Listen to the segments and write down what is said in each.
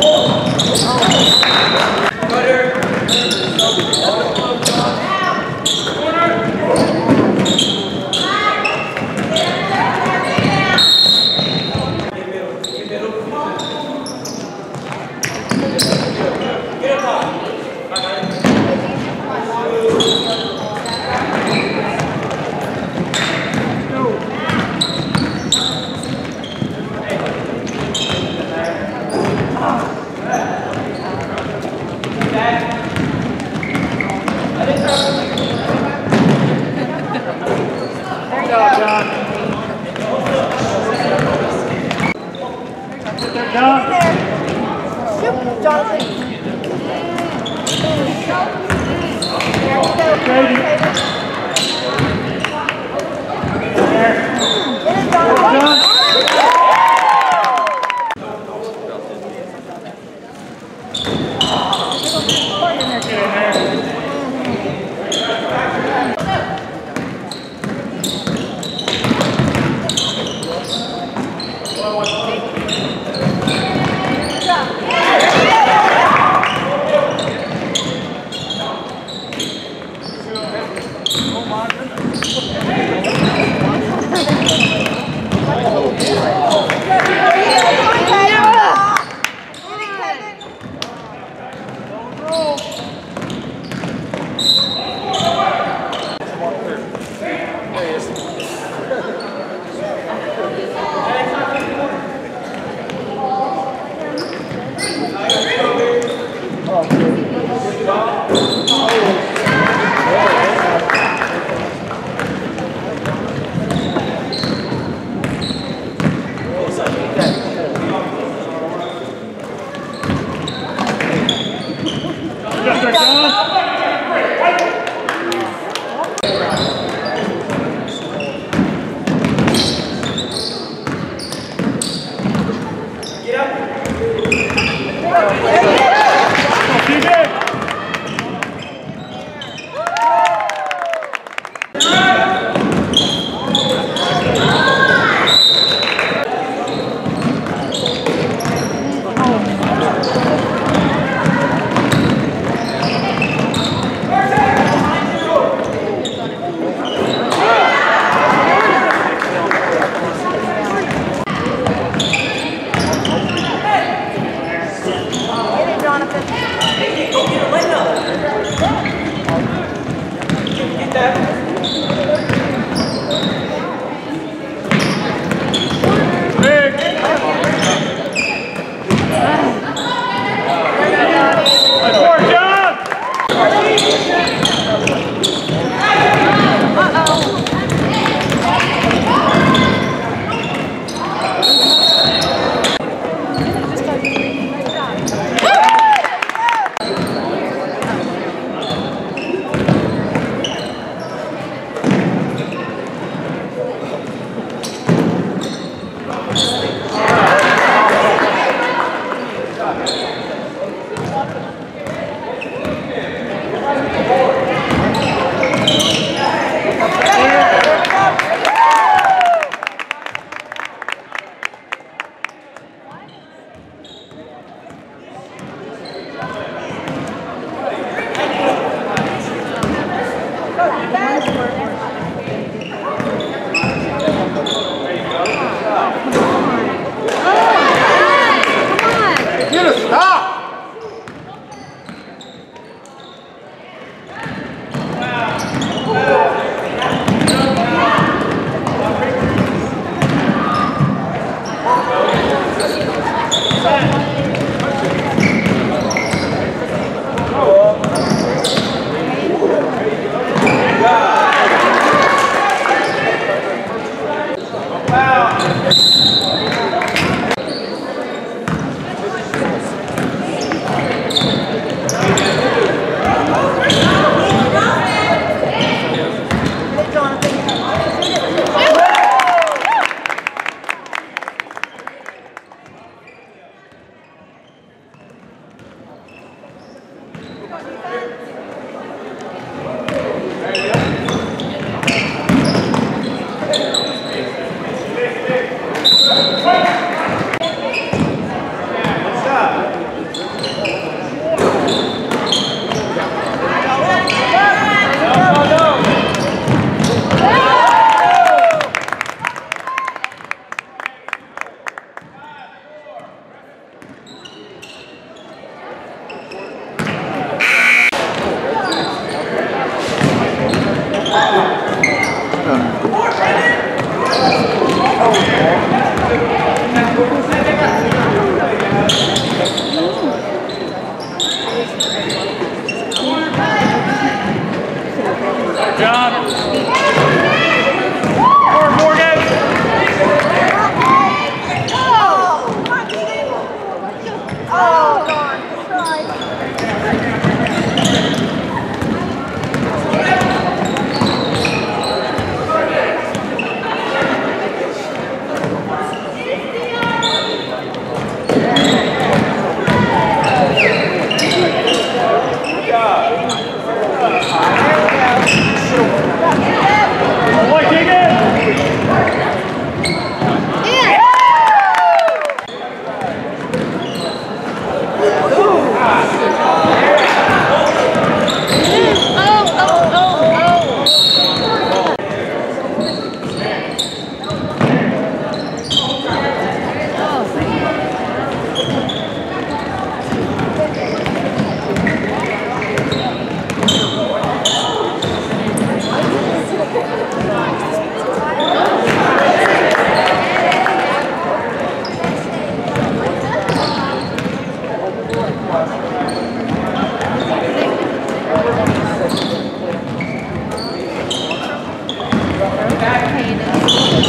Oh! Jonathan. Get it, Jonathan. Oh, my goodness. 一段儿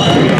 네.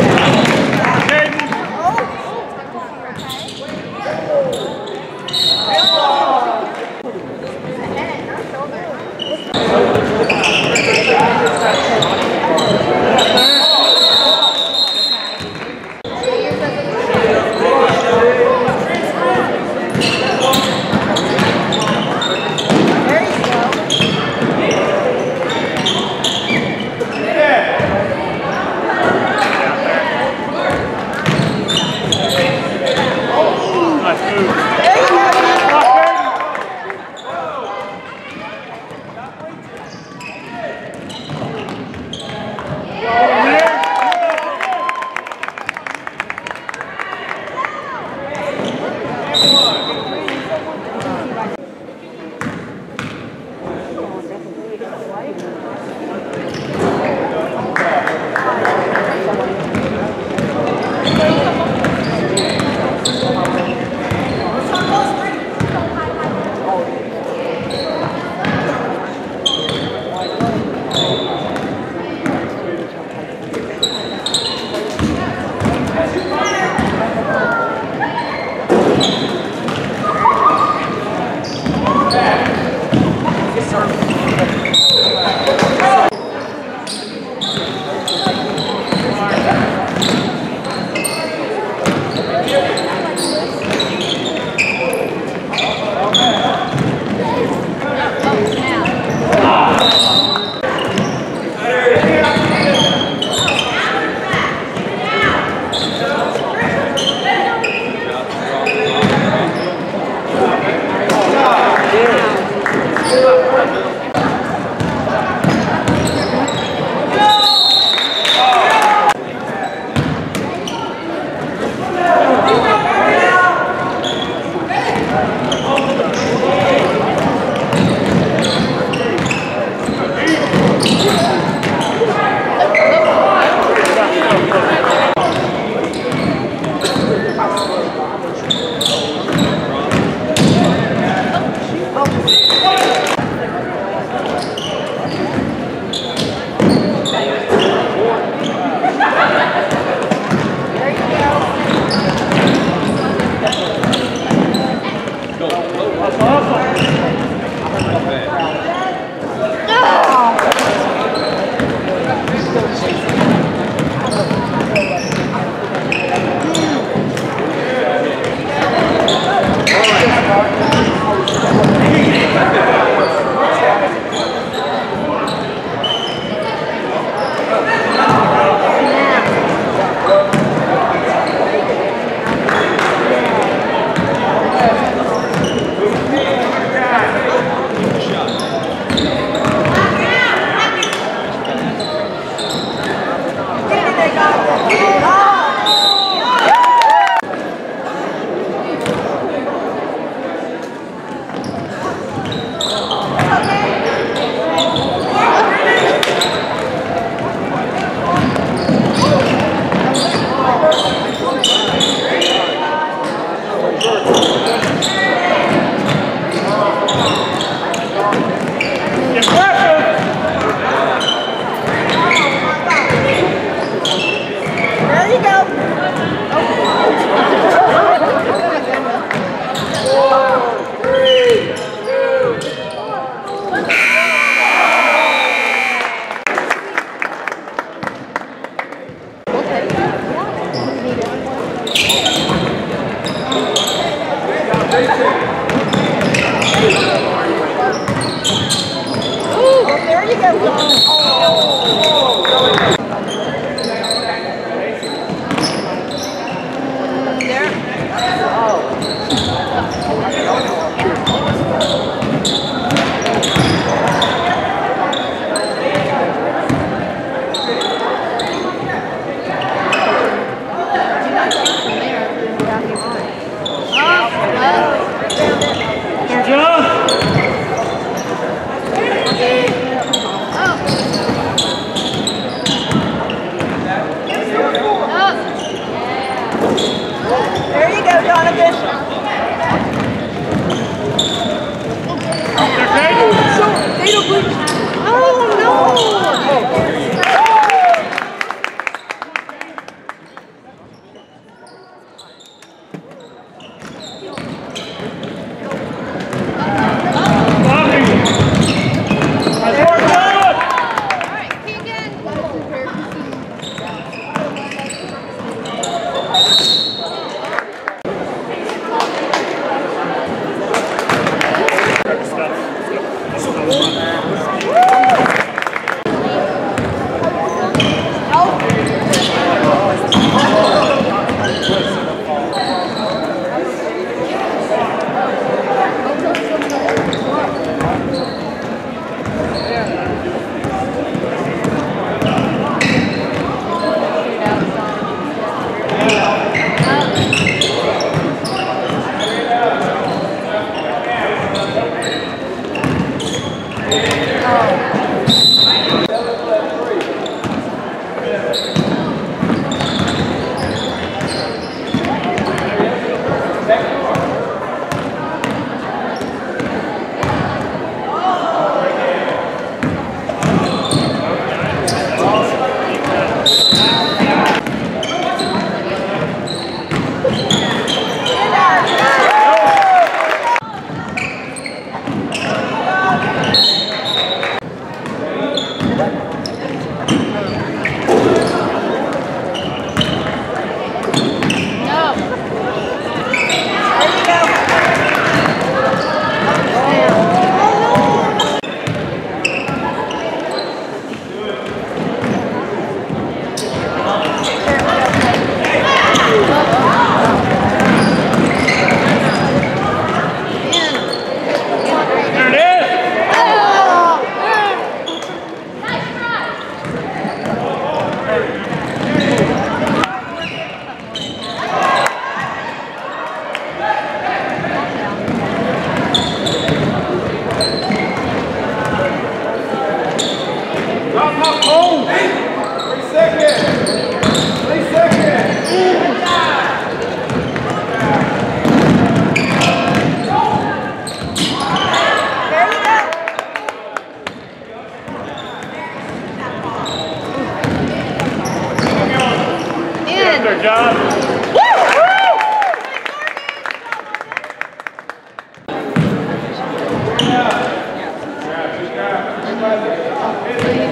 Obrigado.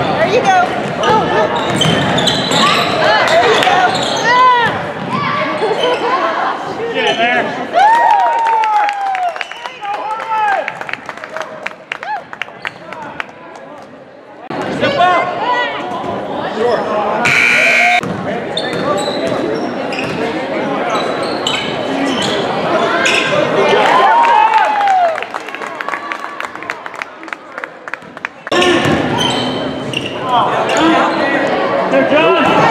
There you go. They're done.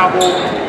Travel.